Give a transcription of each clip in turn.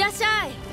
らっしゃい。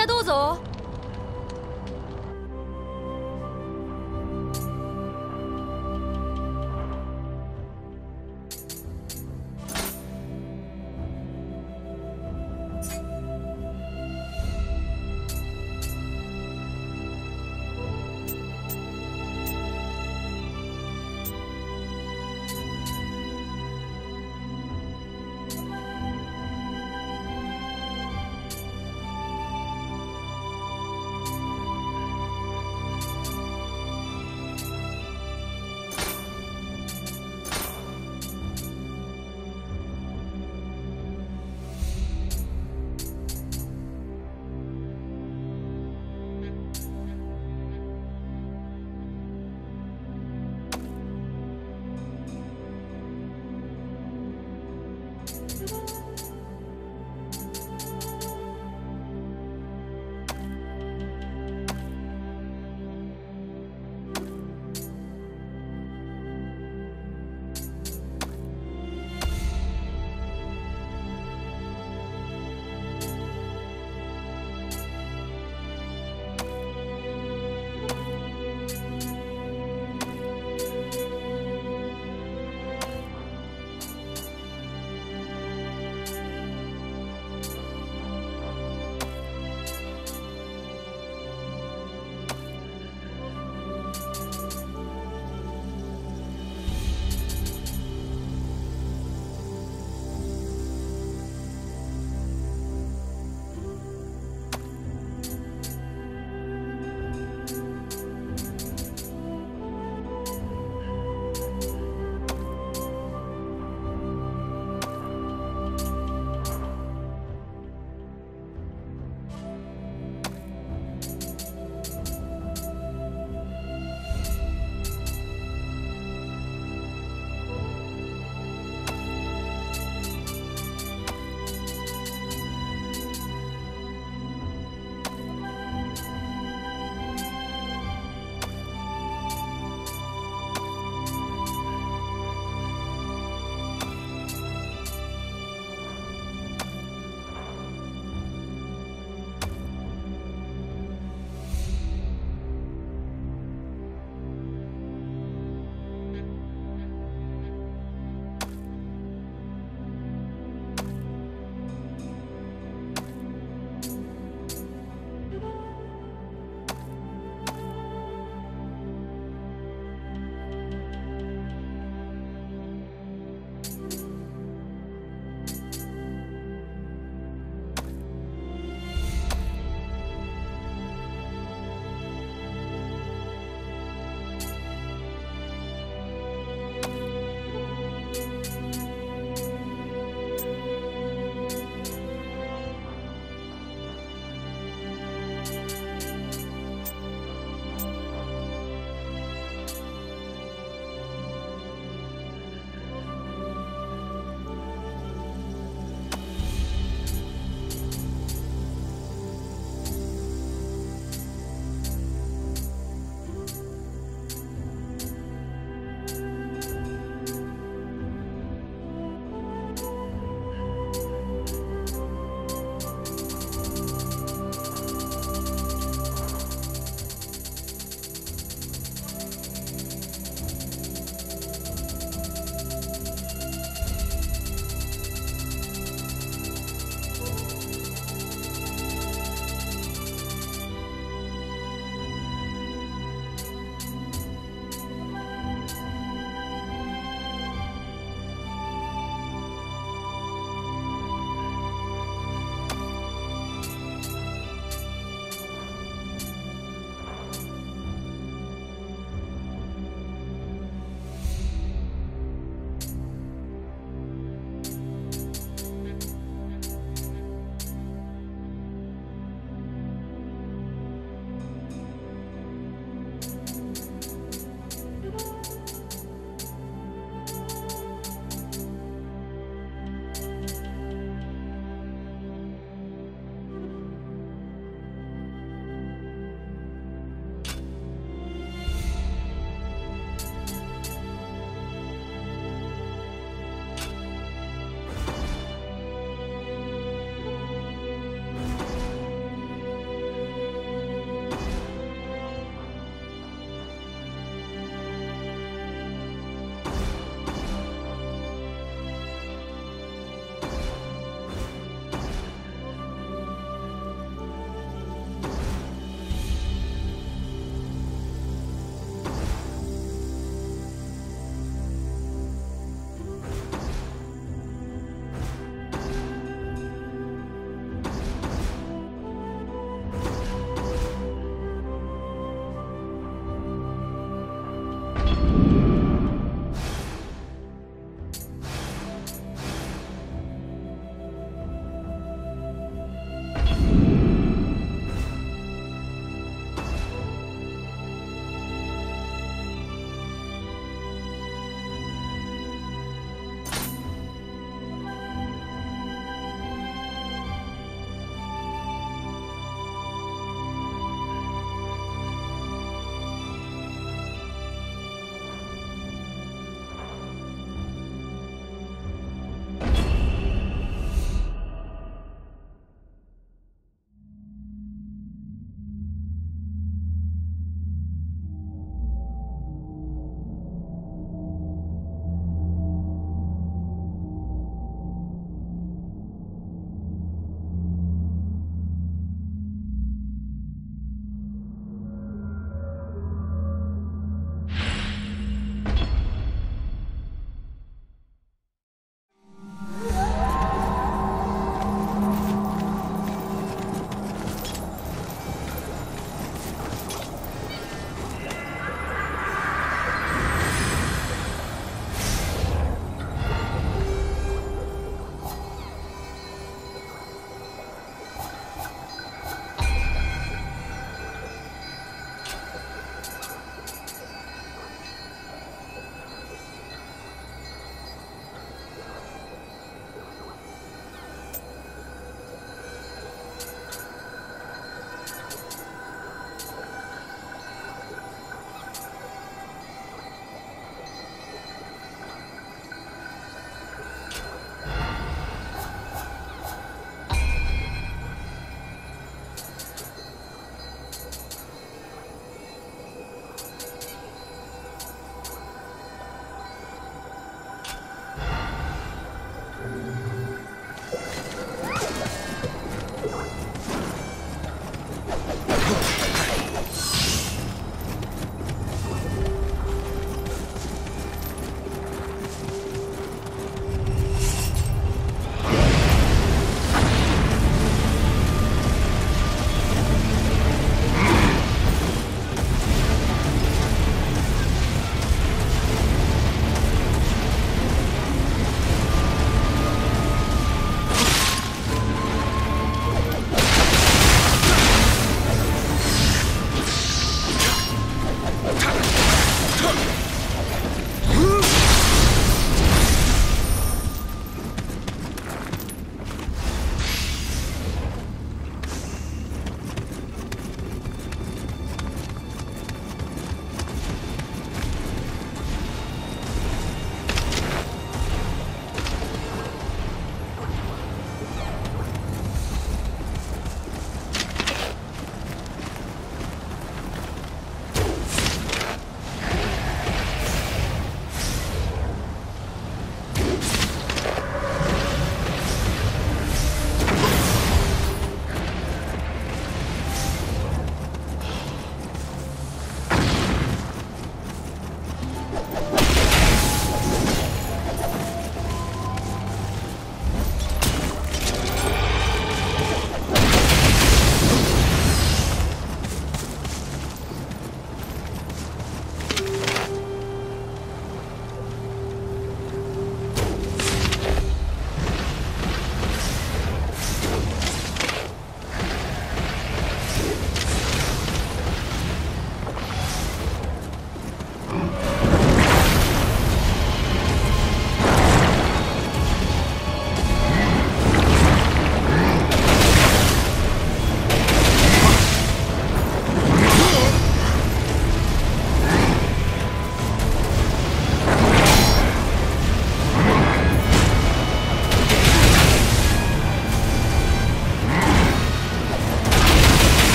たどうぞ。